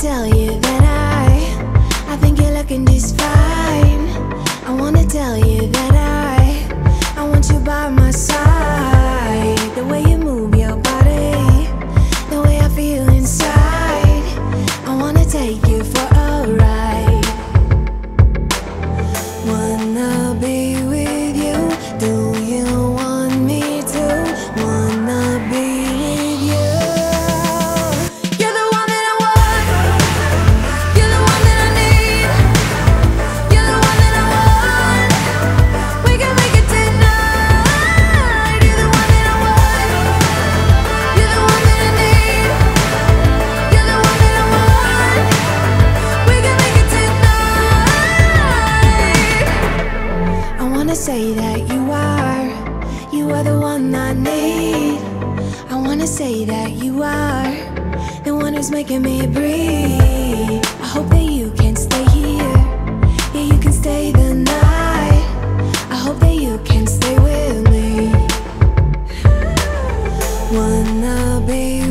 tell you that I I think you're looking just fine. I wanna tell you that I I want you by my side. say that you are. You are the one I need. I wanna say that you are. The one who's making me breathe. I hope that you can stay here. Yeah, you can stay the night. I hope that you can stay with me. Wanna be